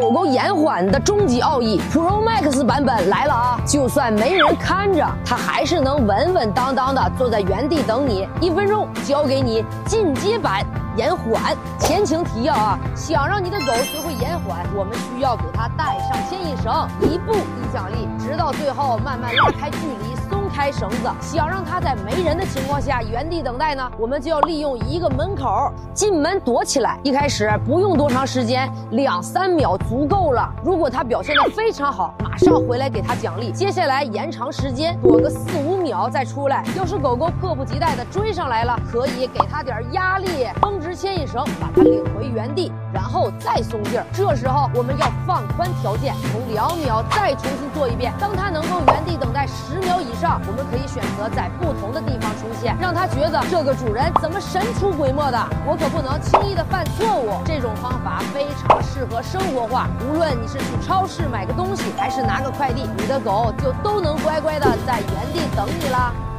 狗狗延缓的终极奥义 Pro Max 版本来了啊！就算没人看着，它还是能稳稳当当的坐在原地等你，一分钟交给你进阶版延缓。前情提要啊，想让你的狗学会延缓，我们需要给它带上牵引绳，一步一奖励，直到最后慢慢拉开距离。开绳子，想让它在没人的情况下原地等待呢，我们就要利用一个门口进门躲起来。一开始不用多长时间，两三秒足够了。如果它表现的非常好，马上回来给它奖励。接下来延长时间，躲个四五秒再出来。要是狗狗迫不及待的追上来了，可以给它点压力，绷直牵引绳，把它领回原地，然后再松劲儿。这时候我们要放宽条件，从两秒再重新做一遍。当它能够原地等待十秒以上。我们可以选择在不同的地方出现，让它觉得这个主人怎么神出鬼没的，我可不能轻易的犯错误。这种方法非常适合生活化，无论你是去超市买个东西，还是拿个快递，你的狗就都能乖乖的在原等你啦。